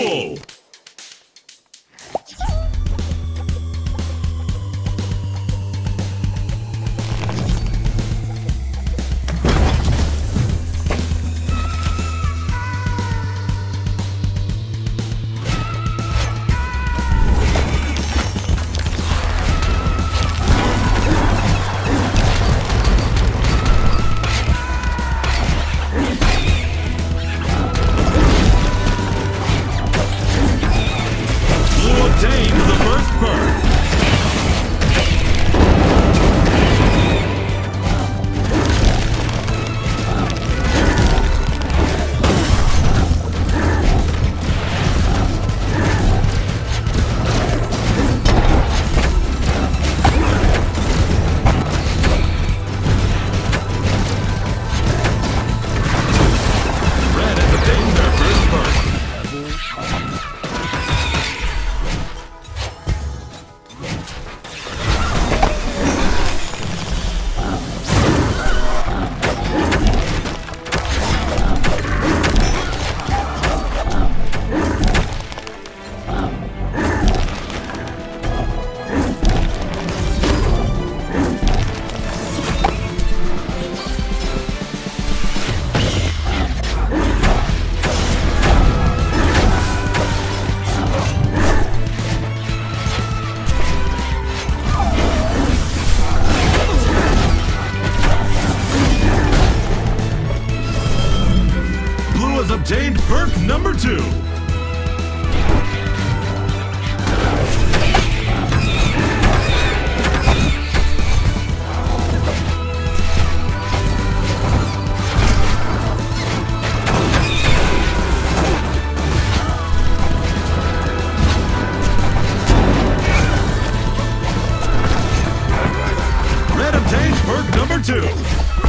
Duel! obtained perk number two. Red perk number two.